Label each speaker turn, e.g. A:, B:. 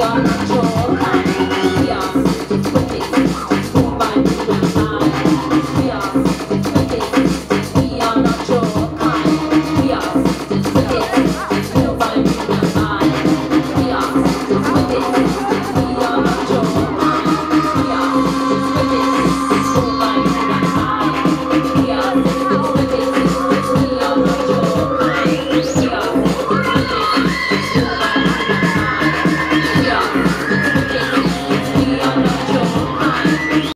A: got control.